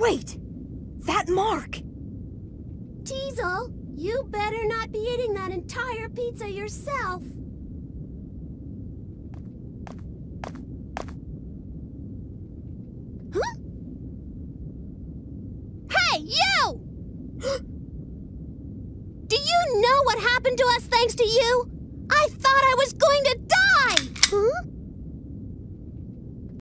Wait! That mark! Teisel, you better not be eating that entire pizza yourself. Huh? Hey, you! Do you know what happened to us thanks to you? I thought I was going